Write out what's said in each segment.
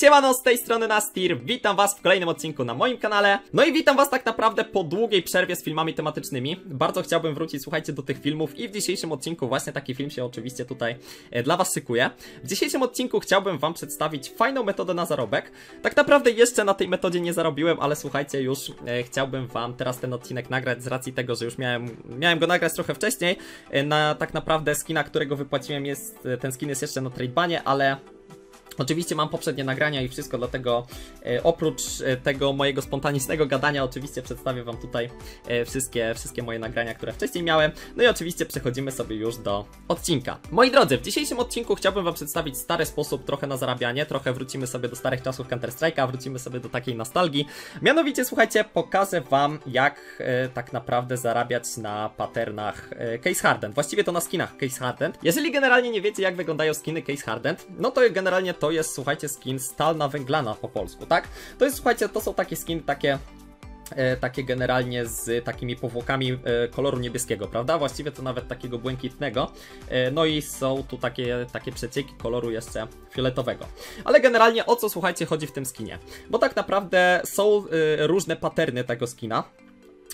Siemano, z tej strony Nastir, witam was w kolejnym odcinku na moim kanale. No i witam was tak naprawdę po długiej przerwie z filmami tematycznymi. Bardzo chciałbym wrócić, słuchajcie, do tych filmów i w dzisiejszym odcinku właśnie taki film się oczywiście tutaj e, dla was szykuje. W dzisiejszym odcinku chciałbym wam przedstawić fajną metodę na zarobek. Tak naprawdę jeszcze na tej metodzie nie zarobiłem, ale słuchajcie, już e, chciałbym wam teraz ten odcinek nagrać z racji tego, że już miałem, miałem go nagrać trochę wcześniej. E, na tak naprawdę skina, którego wypłaciłem jest, e, ten skin jest jeszcze na tradebanie, ale Oczywiście mam poprzednie nagrania i wszystko, dlatego e, oprócz e, tego mojego spontanicznego gadania, oczywiście przedstawię Wam tutaj e, wszystkie, wszystkie moje nagrania, które wcześniej miałem. No i oczywiście przechodzimy sobie już do odcinka. Moi drodzy, w dzisiejszym odcinku chciałbym Wam przedstawić stary sposób trochę na zarabianie, trochę wrócimy sobie do starych czasów Counter-Strike'a, wrócimy sobie do takiej nostalgii. Mianowicie, słuchajcie, pokażę Wam, jak tak naprawdę zarabiać na patternach e, Case Hardened. Właściwie to na skinach Case Hardened. Jeżeli generalnie nie wiecie, jak wyglądają skiny Case Hardened, no to generalnie to jest, słuchajcie, skin stalna węglana po polsku, tak? To jest, słuchajcie, to są takie skiny, takie e, takie generalnie z takimi powłokami e, koloru niebieskiego, prawda? Właściwie to nawet takiego błękitnego. E, no i są tu takie, takie przecieki koloru jeszcze fioletowego. Ale generalnie o co słuchajcie chodzi w tym skinie? Bo tak naprawdę są różne paterny tego skina.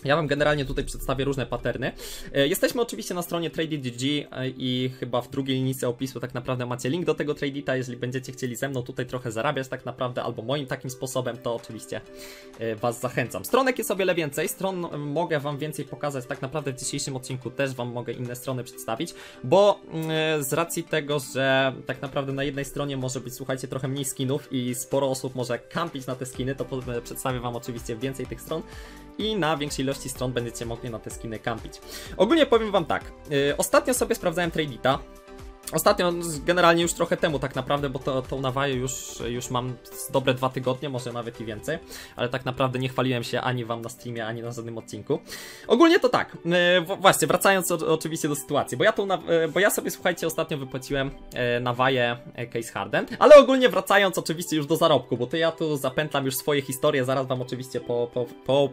Ja Wam generalnie tutaj przedstawię różne paterny. E, Jesteśmy oczywiście na stronie TradeDG e, i chyba w drugiej linijce opisu tak naprawdę macie link do tego Tradita. Jeżeli będziecie chcieli ze mną tutaj trochę zarabiać tak naprawdę, albo moim takim sposobem, to oczywiście e, Was zachęcam. Stronek jest o wiele więcej, stron mogę Wam więcej pokazać tak naprawdę w dzisiejszym odcinku też Wam mogę inne strony przedstawić, bo z racji tego, że tak naprawdę na jednej stronie może być, słuchajcie, trochę mniej skinów i sporo osób może kampić na te skiny, to przedstawię Wam oczywiście więcej tych stron i na większej ilości stron będziecie mogli na te skiny kampić. Ogólnie powiem wam tak, yy, ostatnio sobie sprawdzałem Tradita. Ostatnio, generalnie już trochę temu tak naprawdę, bo to, tą nawaję już, już mam dobre dwa tygodnie, może nawet i więcej, ale tak naprawdę nie chwaliłem się ani wam na streamie, ani na żadnym odcinku. Ogólnie to tak, w- właśnie, wracając o, oczywiście do sytuacji, bo ja, tą, na- yy, bo ja sobie, słuchajcie, ostatnio wypłaciłem yy, nawaję Case Hardened, ale ogólnie wracając oczywiście już do zarobku, bo to ja tu zapętlam już swoje historie, zaraz wam oczywiście po, po, po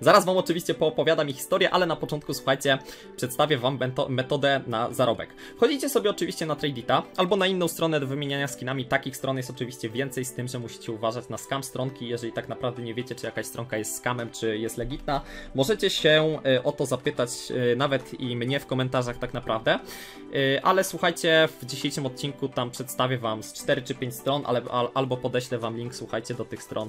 Zaraz Wam oczywiście poopowiadam ich historię, ale na początku, słuchajcie, przedstawię Wam metodę na zarobek. Wchodzicie sobie oczywiście na Tradita, albo na inną stronę do wymieniania skinami. Takich stron jest oczywiście więcej, z tym, że musicie uważać na scam stronki. Jeżeli tak naprawdę nie wiecie, czy jakaś stronka jest scamem, czy jest legitna, możecie się e, o to zapytać e, nawet i mnie w komentarzach tak naprawdę. E, Ale słuchajcie, w dzisiejszym odcinku tam przedstawię Wam z 4 czy 5 stron, ale, al, albo podeślę Wam link, słuchajcie, do tych stron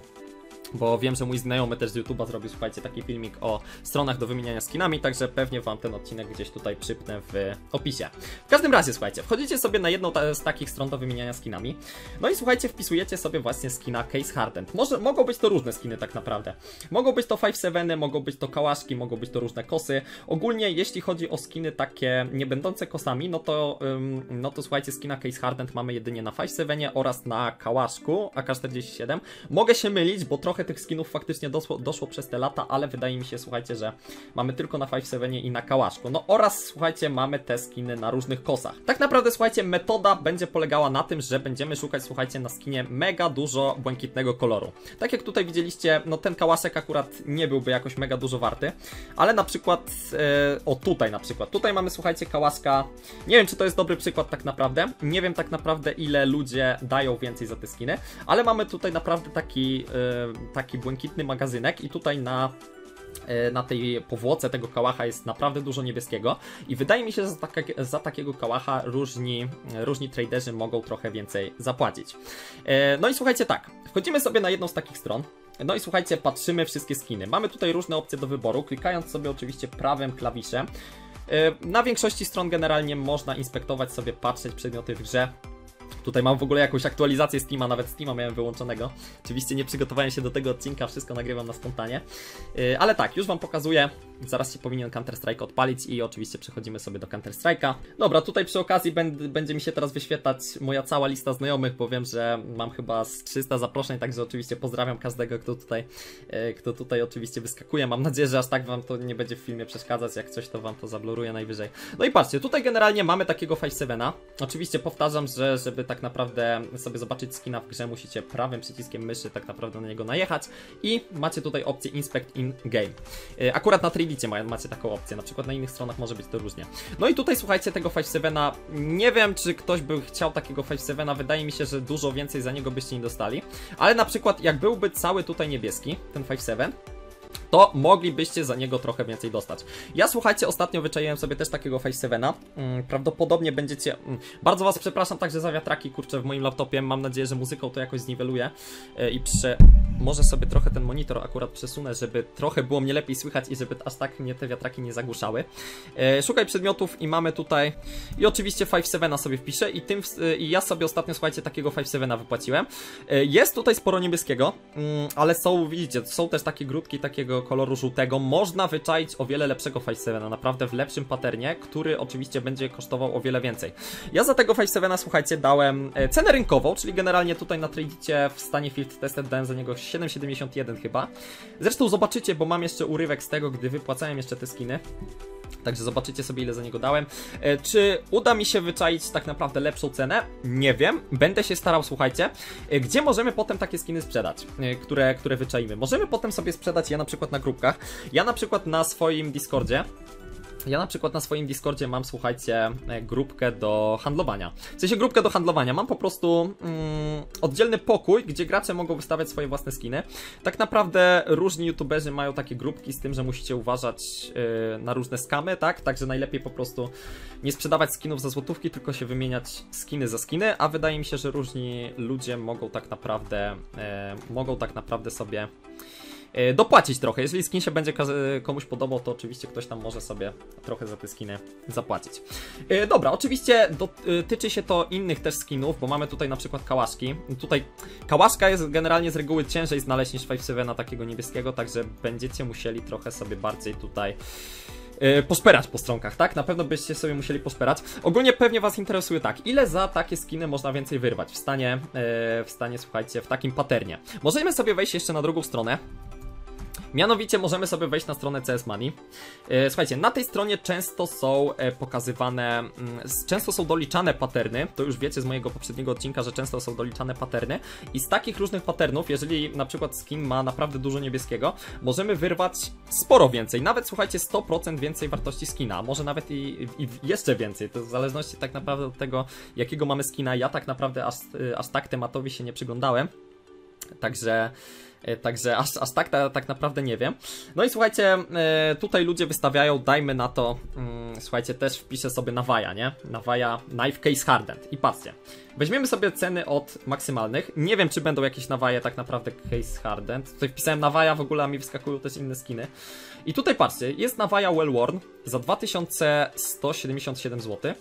bo wiem, że mój znajomy też z YouTube'a zrobił, słuchajcie, taki filmik o stronach do wymieniania skinami, także pewnie wam ten odcinek gdzieś tutaj przypnę w opisie. W każdym razie, słuchajcie, wchodzicie sobie na jedną z takich stron do wymieniania skinami, no i słuchajcie, wpisujecie sobie właśnie skina Case Hardened. Może, mogą być to różne skiny tak naprawdę. Mogą być to 5-7, mogą być to kałaszki, mogą być to różne kosy. Ogólnie, jeśli chodzi o skiny takie nie będące kosami, no to, ym, no to słuchajcie, skina Case Hardened mamy jedynie na 5-7 oraz na kałaszku AK-47. Mogę się mylić, bo trochę tych skinów faktycznie doszło, doszło przez te lata, ale wydaje mi się, słuchajcie, że mamy tylko na 5-7 i na kałaszku. No oraz, słuchajcie, mamy te skiny na różnych kosach. Tak naprawdę, słuchajcie, metoda będzie polegała na tym, że będziemy szukać, słuchajcie, na skinie mega dużo błękitnego koloru. Tak jak tutaj widzieliście, no ten kałaszek akurat nie byłby jakoś mega dużo warty, ale na przykład, e, o tutaj na przykład, tutaj mamy, słuchajcie, kałaszka, nie wiem, czy to jest dobry przykład tak naprawdę, nie wiem tak naprawdę, ile ludzie dają więcej za te skiny, ale mamy tutaj naprawdę taki, e, taki błękitny magazynek i tutaj na e, na tej powłoce tego kałacha jest naprawdę dużo niebieskiego i wydaje mi się, że za, takie, za takiego kałacha różni, różni traderzy mogą trochę więcej zapłacić. E, No i słuchajcie tak, wchodzimy sobie na jedną z takich stron, no i słuchajcie, patrzymy wszystkie skiny. Mamy tutaj różne opcje do wyboru, klikając sobie oczywiście prawym klawiszem. E, Na większości stron generalnie można inspektować sobie, patrzeć przedmioty w grze. Tutaj mam w ogóle jakąś aktualizację Steama, nawet Steama miałem wyłączonego. Oczywiście nie przygotowałem się do tego odcinka, wszystko nagrywam na spontanie. Yy, ale tak, już wam pokazuję. Zaraz się powinien Counter-Strike odpalić i oczywiście przechodzimy sobie do Counter-Strike'a. Dobra, tutaj przy okazji będ- będzie mi się teraz wyświetlać moja cała lista znajomych, bo wiem, że mam chyba z 300 zaproszeń, także oczywiście pozdrawiam każdego, kto tutaj, yy, kto tutaj oczywiście wyskakuje. Mam nadzieję, że aż tak wam to nie będzie w filmie przeszkadzać, jak coś to wam to zabluruję najwyżej. No i patrzcie, tutaj generalnie mamy takiego 5-7. Oczywiście powtarzam, że żeby żeby tak naprawdę sobie zobaczyć skina w grze, musicie prawym przyciskiem myszy tak naprawdę na niego najechać i macie tutaj opcję Inspect in Game. E, Akurat na Tridicie ma- macie taką opcję, na przykład na innych stronach może być to różnie. No i tutaj słuchajcie tego 5-7, nie wiem czy ktoś by chciał takiego 5-7, wydaje mi się, że dużo więcej za niego byście nie dostali, ale na przykład jak byłby cały tutaj niebieski, ten 5-7, to moglibyście za niego trochę więcej dostać. Ja słuchajcie, ostatnio wyczaiłem sobie też takiego Face 7. Mm, prawdopodobnie będziecie. Mm, bardzo Was przepraszam także za wiatraki, kurczę, w moim laptopie. Mam nadzieję, że muzyką to jakoś zniweluję e, i prze. Może sobie trochę ten monitor akurat przesunę, żeby trochę było mnie lepiej słychać i żeby aż tak mnie te wiatraki nie zagłuszały. E, szukaj przedmiotów i mamy tutaj. I oczywiście 5-7 sobie wpiszę i tym e, i ja sobie ostatnio słuchajcie takiego 5-7 wypłaciłem. E, Jest tutaj sporo niebieskiego, mm, ale są, widzicie, są też takie grudki takiego koloru żółtego. Można wyczaić o wiele lepszego 5-7, naprawdę w lepszym paternie, który oczywiście będzie kosztował o wiele więcej. Ja za tego 5-7, słuchajcie, dałem e, cenę rynkową, czyli generalnie tutaj na Tradicie w stanie Field Tested dałem za niego 7,71 chyba. Zresztą zobaczycie, bo mam jeszcze urywek z tego, gdy wypłacałem jeszcze te skiny. Także zobaczycie sobie, ile za niego dałem. E, Czy uda mi się wyczaić tak naprawdę lepszą cenę? Nie wiem. Będę się starał, słuchajcie. E, Gdzie możemy potem takie skiny sprzedać, e, które, które wyczaimy? Możemy potem sobie sprzedać je na przykład na grupkach. Ja na przykład na swoim Discordzie ja na przykład na swoim Discordzie mam, słuchajcie, e, grupkę do handlowania. W sensie grupkę do handlowania. Mam po prostu mm, oddzielny pokój, gdzie gracze mogą wystawiać swoje własne skiny. Tak naprawdę różni youtuberzy mają takie grupki z tym, że musicie uważać e, na różne skamy, tak? Także najlepiej po prostu nie sprzedawać skinów za złotówki, tylko się wymieniać skiny za skiny, a wydaje mi się, że różni ludzie mogą tak naprawdę e, mogą tak naprawdę sobie dopłacić trochę. Jeżeli skin się będzie komuś podobał, to oczywiście ktoś tam może sobie trochę za te skiny zapłacić. E, Dobra, oczywiście dotyczy się to innych też skinów, bo mamy tutaj na przykład kałaszki. Tutaj kałaszka jest generalnie z reguły ciężej znaleźć niż 5 na takiego niebieskiego, także będziecie musieli trochę sobie bardziej tutaj e, poszperać po stronkach, tak? Na pewno byście sobie musieli poszperać. Ogólnie pewnie Was interesuje tak, ile za takie skiny można więcej wyrwać w stanie, e, w stanie, słuchajcie, w takim paternie. Możemy sobie wejść jeszcze na drugą stronę. Mianowicie możemy sobie wejść na stronę CS Money. E, Słuchajcie, na tej stronie często są e, pokazywane, mm, często są doliczane paterny. To już wiecie z mojego poprzedniego odcinka, że często są doliczane paterny. I z takich różnych patternów, jeżeli na przykład skin ma naprawdę dużo niebieskiego, możemy wyrwać sporo więcej. Nawet słuchajcie, 100% więcej wartości skina. Może nawet i, i jeszcze więcej. To w zależności tak naprawdę od tego, jakiego mamy skina. Ja tak naprawdę aż, y, aż tak tematowi się nie przyglądałem. Także, e, także aż, aż tak, ta, tak naprawdę nie wiem. No i słuchajcie, e, tutaj ludzie wystawiają, dajmy na to, mm, słuchajcie, też wpiszę sobie Nawaja, nie? Nawaja Knife Case Hardened. I patrzcie, weźmiemy sobie ceny od maksymalnych. Nie wiem, czy będą jakieś Nawaje tak naprawdę Case Hardened. Tutaj wpisałem Nawaja, w ogóle a mi wyskakują też inne skiny. I tutaj patrzcie, jest Nawaja Well Worn za 2177 zł.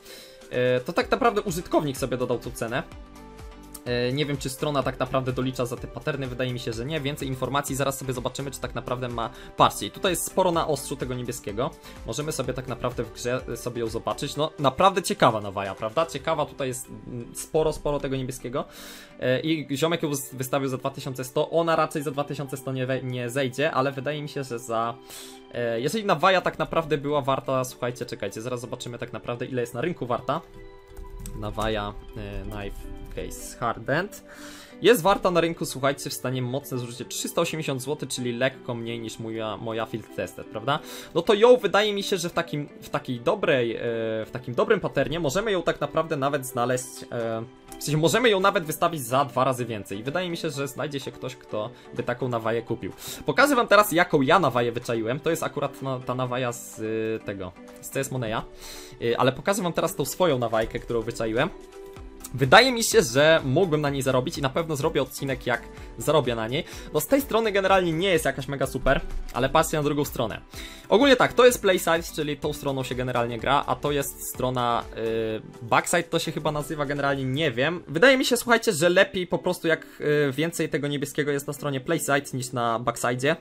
E, To tak naprawdę użytkownik sobie dodał tą cenę. E, Nie wiem, czy strona tak naprawdę dolicza za te paterny, wydaje mi się, że nie. Więcej informacji, zaraz sobie zobaczymy, czy tak naprawdę ma. Patrzcie, i tutaj jest sporo na ostrzu tego niebieskiego. Możemy sobie tak naprawdę w grze e, sobie ją zobaczyć. No, naprawdę ciekawa nawaja, prawda? Ciekawa, tutaj jest mm, sporo, sporo tego niebieskiego. E, I ziomek ją wys- wystawił za 2100. Ona raczej za 2100 nie, nie zejdzie, ale wydaje mi się, że za. Jeżeli nawaja tak naprawdę była warta, słuchajcie, czekajcie, zaraz zobaczymy tak naprawdę, ile jest na rynku warta. Nawaja Knife Case Hardened. Jest warta na rynku, słuchajcie, w stanie mocne zużycie 380 zł, czyli lekko mniej niż moja, moja Field Tested, prawda? No to ją wydaje mi się, że w takim, w takiej dobrej, e, w takim dobrym paternie możemy ją tak naprawdę nawet znaleźć, e, w sensie możemy ją nawet wystawić za dwa razy więcej. Wydaje mi się, że znajdzie się ktoś, kto by taką nawaję kupił. Pokażę wam teraz, jaką ja nawaję wyczaiłem. To jest akurat ta nawaja z y, tego, z CS Moneya. Ale pokażę wam teraz tą swoją nawajkę, którą wyczaiłem. Wydaje mi się, że mógłbym na niej zarobić i na pewno zrobię odcinek jak zarobię na niej. No z tej strony generalnie nie jest jakaś mega super, ale patrzcie na drugą stronę. Ogólnie tak, to jest Playside, czyli tą stroną się generalnie gra, a to jest strona yy, Backside, to się chyba nazywa generalnie, nie wiem. Wydaje mi się, słuchajcie, że lepiej po prostu jak yy, więcej tego niebieskiego jest na stronie Playside niż na Backside'zie.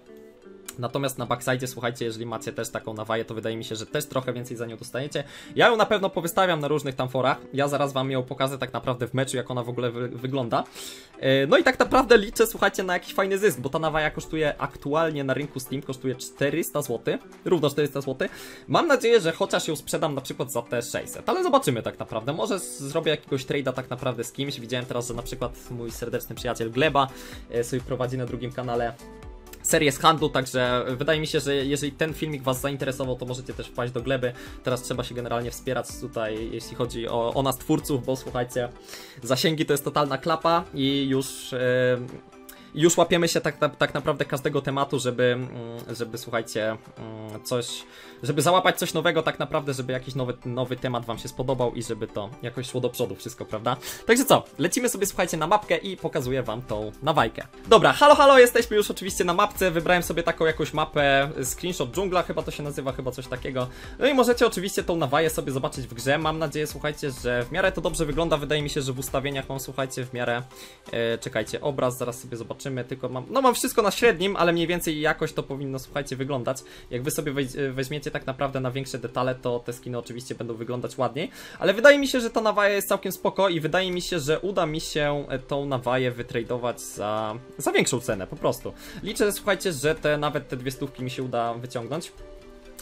Natomiast na backside, słuchajcie, jeżeli macie też taką nawaję, to wydaje mi się, że też trochę więcej za nią dostaniecie. Ja ją na pewno powystawiam na różnych tam forach. Ja zaraz wam ją pokażę tak naprawdę w meczu, jak ona w ogóle wy wygląda. E, no i tak naprawdę liczę, słuchajcie, na jakiś fajny zysk, bo ta nawaja kosztuje aktualnie na rynku Steam, kosztuje 400 zł, równo 400 zł. Mam nadzieję, że chociaż ją sprzedam na przykład za te 600, ale zobaczymy tak naprawdę. Może zrobię jakiegoś trade'a tak naprawdę z kimś. Widziałem teraz, że na przykład mój serdeczny przyjaciel Gleba e, sobie prowadzi na drugim kanale serię z handlu, także wydaje mi się, że jeżeli ten filmik Was zainteresował, to możecie też wpaść do gleby. Teraz trzeba się generalnie wspierać tutaj, jeśli chodzi o, o nas twórców, bo słuchajcie, zasięgi to jest totalna klapa i już... Już łapiemy się tak, tak naprawdę każdego tematu, żeby, mm, żeby słuchajcie, mm, coś, żeby załapać coś nowego tak naprawdę, żeby jakiś nowy, nowy temat wam się spodobał i żeby to jakoś szło do przodu wszystko, prawda? Także co, lecimy sobie słuchajcie na mapkę i pokazuję wam tą nawajkę. Dobra, halo halo, jesteśmy już oczywiście na mapce, wybrałem sobie taką jakąś mapę, screenshot dżungla chyba to się nazywa, chyba coś takiego. No i możecie oczywiście tą nawaję sobie zobaczyć w grze, mam nadzieję słuchajcie, że w miarę to dobrze wygląda, wydaje mi się, że w ustawieniach mam słuchajcie w miarę, e, czekajcie, obraz zaraz sobie zobaczymy zobaczymy, tylko mam, no mam wszystko na średnim, ale mniej więcej jakoś to powinno, słuchajcie, wyglądać. Jak wy sobie weźmiecie tak naprawdę na większe detale, to te skiny oczywiście będą wyglądać ładniej, ale wydaje mi się, że ta nawaja jest całkiem spoko i wydaje mi się, że uda mi się e, tą nawaję wytradować za, za większą cenę, po prostu. Liczę, słuchajcie, że te nawet te dwie stówki mi się uda wyciągnąć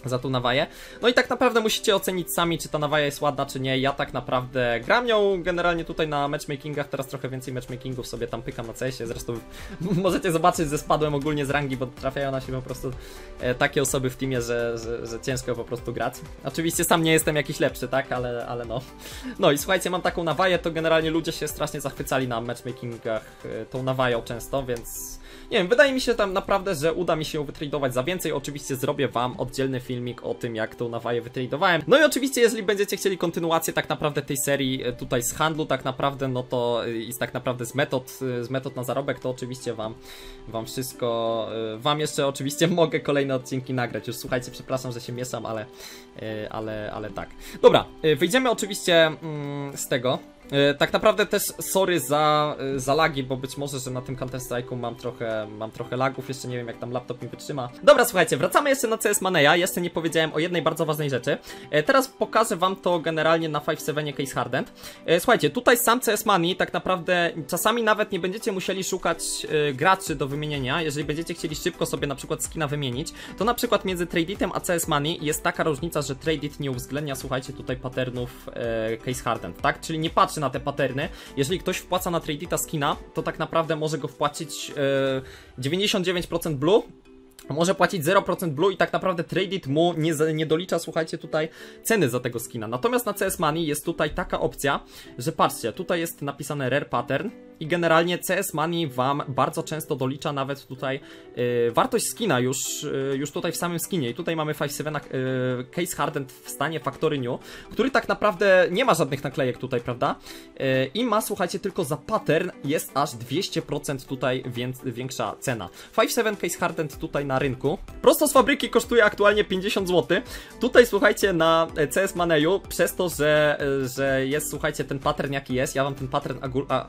za tą nawaję. No i tak naprawdę musicie ocenić sami, czy ta nawaja jest ładna, czy nie. Ja tak naprawdę gram ją generalnie tutaj na matchmakingach, teraz trochę więcej matchmakingów sobie tam pykam na CS-ie. Zresztą możecie zobaczyć, że spadłem ogólnie z rangi, bo trafiają na siebie po prostu e, takie osoby w teamie, że, że, że, ciężko po prostu grać. Oczywiście sam nie jestem jakiś lepszy, tak, ale, ale no. No i słuchajcie, mam taką nawaję, to generalnie ludzie się strasznie zachwycali na matchmakingach e, tą nawają często, więc nie wiem, wydaje mi się tam naprawdę, że uda mi się ją wytradować za więcej. Oczywiście zrobię wam oddzielny filmik o tym, jak tą nawaję wytradowałem. No i oczywiście, jeżeli będziecie chcieli kontynuację tak naprawdę tej serii e, tutaj z handlu, tak naprawdę, no to e, i tak naprawdę z metod, e, z metod na zarobek, to oczywiście wam, wam wszystko, wam jeszcze oczywiście mogę kolejne odcinki nagrać. Już słuchajcie, przepraszam, że się mieszam, ale, ale, ale tak. Dobra, wyjdziemy oczywiście mm, z tego. E, tak naprawdę też sorry za, e, za lagi, bo być może, że na tym Counter Strike'u mam trochę, mam trochę lagów, jeszcze nie wiem jak tam laptop mi wytrzyma. Dobra, słuchajcie, wracamy jeszcze na CS Maneya, jeszcze nie powiedziałem o jednej bardzo ważnej rzeczy. E, teraz pokażę wam to generalnie na 5.7 Case Hardened. Słuchajcie, tutaj sam CS Money tak naprawdę czasami nawet nie będziecie musieli szukać graczy do wymienienia, jeżeli będziecie chcieli szybko sobie na przykład skina wymienić, to na przykład między Traditem a CS Money jest taka różnica, że Tradit nie uwzględnia, słuchajcie, tutaj patternów Case Hardened, tak? Czyli nie patrzy na te paterny. Jeżeli ktoś wpłaca na Tradita skina, to tak naprawdę może go wpłacić yy, 99% blue, może płacić 0% blue i tak naprawdę Tradeit mu nie, nie dolicza, słuchajcie, tutaj ceny za tego skina. Natomiast na CS Money jest tutaj taka opcja, że patrzcie, tutaj jest napisane Rare Pattern, i generalnie CS Money Wam bardzo często dolicza nawet tutaj yy, wartość skina już, yy, już tutaj w samym skinie i tutaj mamy 5.7 yy, Case Hardened w stanie Factory New, który tak naprawdę nie ma żadnych naklejek tutaj, prawda? Yy, I ma, słuchajcie, tylko za pattern jest aż 200% tutaj większa cena. 5.7 Case Hardened tutaj na rynku, prosto z fabryki kosztuje aktualnie 50 zł. Tutaj, słuchajcie, na CS Maneju, przez to, że, że jest, słuchajcie, ten pattern jaki jest, ja Wam ten pattern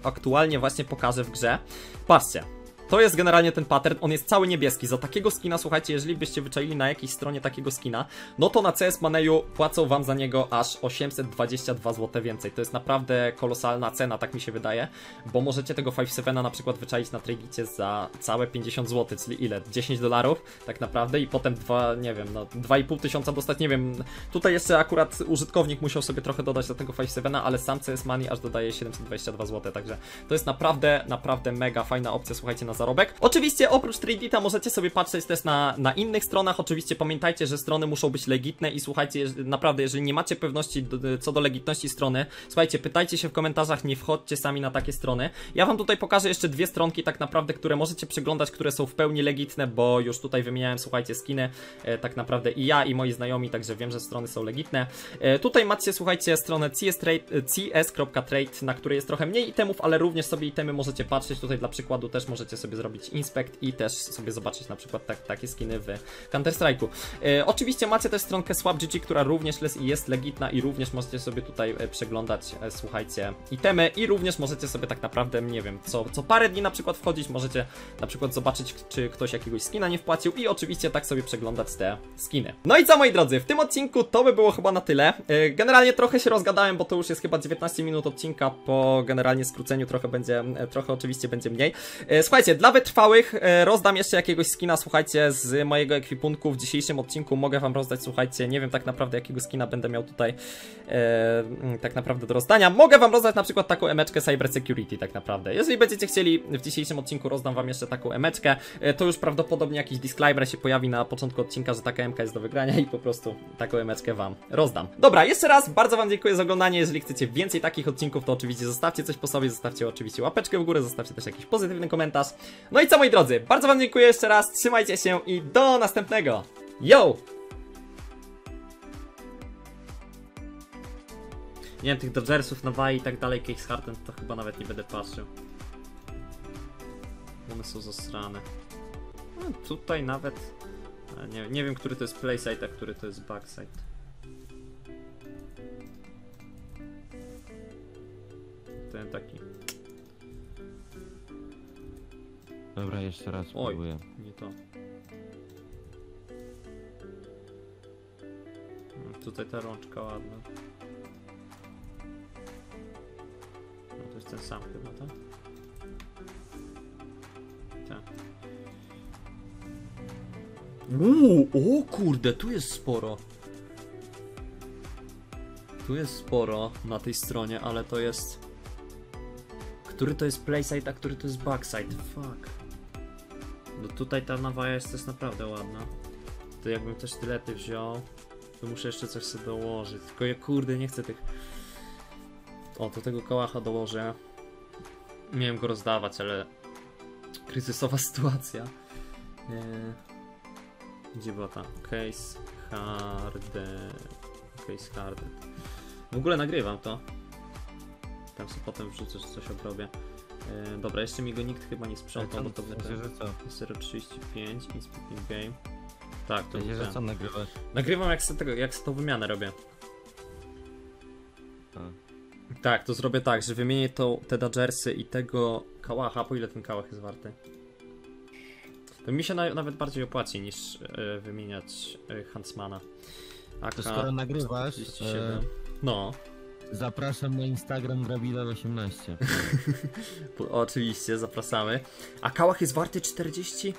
aktualnie właśnie pokażę w grze. Patrzcie, to jest generalnie ten pattern, on jest cały niebieski. Za takiego skina, słuchajcie, jeżeli byście wyczaili na jakiejś stronie takiego skina, no to na CS Maneju płacą wam za niego aż 822 zł więcej. To jest naprawdę kolosalna cena, tak mi się wydaje, bo możecie tego 5.7 na przykład wyczaić na Tradicie za całe 50 zł, czyli ile? 10 dolarów tak naprawdę i potem 2, nie wiem, no 2,5 tysiąca dostać, nie wiem. Tutaj jeszcze akurat użytkownik musiał sobie trochę dodać do tego 5.7, ale sam CS Money aż dodaje 722 zł, także to jest naprawdę, naprawdę mega fajna opcja, słuchajcie, na zarobek. Oczywiście oprócz Tradita możecie sobie patrzeć też na, na innych stronach, oczywiście pamiętajcie, że strony muszą być legitne i słuchajcie, naprawdę, jeżeli nie macie pewności do, co do legitności strony, słuchajcie, pytajcie się w komentarzach, nie wchodźcie sami na takie strony. Ja wam tutaj pokażę jeszcze dwie stronki tak naprawdę, które możecie przeglądać, które są w pełni legitne, bo już tutaj wymieniałem, słuchajcie, skiny, e, tak naprawdę i ja, i moi znajomi, także wiem, że strony są legitne. E, tutaj macie, słuchajcie, stronę cs.trade, na której jest trochę mniej itemów, ale również sobie itemy możecie patrzeć, tutaj dla przykładu też możecie sobie sobie zrobić inspect i też sobie zobaczyć na przykład tak, takie skiny w Counter-Strike'u. E, oczywiście macie też stronkę SwapGG, która również jest legitna i również możecie sobie tutaj e, przeglądać, e, słuchajcie, itemy i również możecie sobie tak naprawdę, nie wiem, co, co parę dni na przykład wchodzić, możecie na przykład zobaczyć, czy ktoś jakiegoś skina nie wpłacił i oczywiście tak sobie przeglądać te skiny. No i co moi drodzy, w tym odcinku to by było chyba na tyle. E, Generalnie trochę się rozgadałem, bo to już jest chyba 19 minut odcinka, po generalnie skróceniu trochę będzie, e, trochę oczywiście będzie mniej. E, Słuchajcie, dla wytrwałych e, rozdam jeszcze jakiegoś skina, słuchajcie, z mojego ekwipunku w dzisiejszym odcinku mogę wam rozdać, słuchajcie, nie wiem tak naprawdę jakiego skina będę miał tutaj e, mm, tak naprawdę do rozdania. Mogę wam rozdać na przykład taką emeczkę Cyber Security tak naprawdę. Jeżeli będziecie chcieli, w dzisiejszym odcinku rozdam wam jeszcze taką emeczkę, e, to już prawdopodobnie jakiś disclaimer się pojawi na początku odcinka, że taka MK jest do wygrania i po prostu taką emeczkę wam rozdam. Dobra, jeszcze raz bardzo wam dziękuję za oglądanie. Jeżeli chcecie więcej takich odcinków, to oczywiście zostawcie coś po sobie, zostawcie oczywiście łapeczkę w górę, zostawcie też jakiś pozytywny komentarz. No i co moi drodzy, bardzo wam dziękuję jeszcze raz, trzymajcie się i do następnego. Yo! Nie wiem, tych Dodgersów, Nawai i tak dalej, Case Harden, to chyba nawet nie będę patrzył. One są zasrane. No, tutaj nawet... Nie, nie wiem, który to jest playside, a który to jest backside. Ten taki. Dobra, jeszcze raz Oj. spróbuję. Nie to. Mm, Tutaj ta rączka ładna. No to jest ten sam chyba, tak? Tak. Uuu, o kurde, tu jest sporo. Tu jest sporo na tej stronie, ale to jest... Który to jest playside, a który to jest backside? Fuck. Tutaj ta nawaja jest też naprawdę ładna. To jakbym też tylety wziął, to muszę jeszcze coś sobie dołożyć. Tylko ja kurde nie chcę tych... O, do tego kałacha dołożę. Miałem go rozdawać, ale... Kryzysowa sytuacja. Eee... Gdzie była ta? Case Harden. Case Harden. W ogóle nagrywam to. Tam sobie potem wrzucę, że coś odrobię. Eee, dobra, jeszcze mi go nikt chyba nie sprzątał, bo to co? 035 Inspecting Game. Tak, to ten. co nagrywasz? Nagrywam jak se, tego, jak se tą wymianę robię. A. Tak, to zrobię tak, że wymienię to, te Dodgersy i tego kałacha, po ile ten kałach jest warty. To mi się na, nawet bardziej opłaci niż e, wymieniać e, Huntsmana. AK To skoro nagrywasz, 37. e, No, zapraszam na Instagram Grabila18. po, oczywiście, zapraszamy. A kałach jest warty 40?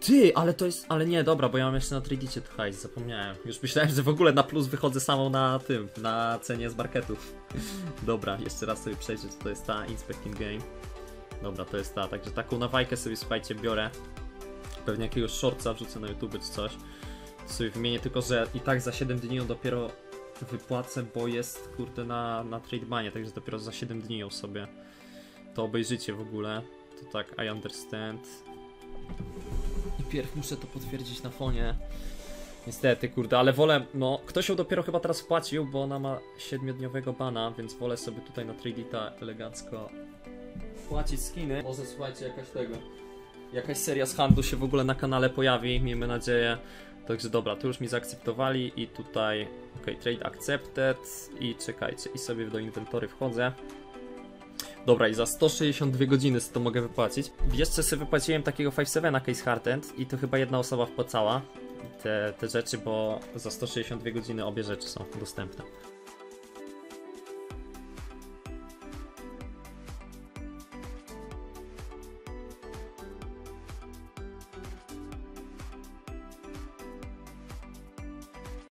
Ty, ale to jest, ale nie, dobra, bo ja mam jeszcze na Tradicie to hajs, zapomniałem. Już myślałem, że w ogóle na plus wychodzę samą na tym, na cenie z marketów. Dobra, jeszcze raz sobie przejrzę, co to jest ta Inspecting Game. Dobra, to jest ta, także taką nawajkę sobie, słuchajcie, biorę. Pewnie jakiegoś shortca wrzucę na YouTube czy coś. Sobie wymienię, tylko że i tak za 7 dni ją dopiero wypłacę, bo jest, kurde, na, na tradebanie, także dopiero za 7 dni ją sobie to obejrzycie w ogóle. To tak, I understand. I pierw muszę to potwierdzić na fonie. Niestety, kurde, ale wolę, no, ktoś ją dopiero chyba teraz wpłacił, bo ona ma 7-dniowego bana, więc wolę sobie tutaj na Tradita elegancko płacić skiny. Może słuchajcie, jakaś tego, jakaś seria z handlu się w ogóle na kanale pojawi, miejmy nadzieję. Także dobra, to już mi zaakceptowali i tutaj, ok, trade accepted i czekajcie, i sobie do inwentory wchodzę. Dobra, i za 162 godziny to mogę wypłacić. Jeszcze sobie wypłaciłem takiego 5.7 na Case Hardened i to chyba jedna osoba wpłacała te, te rzeczy, bo za 162 godziny obie rzeczy są dostępne.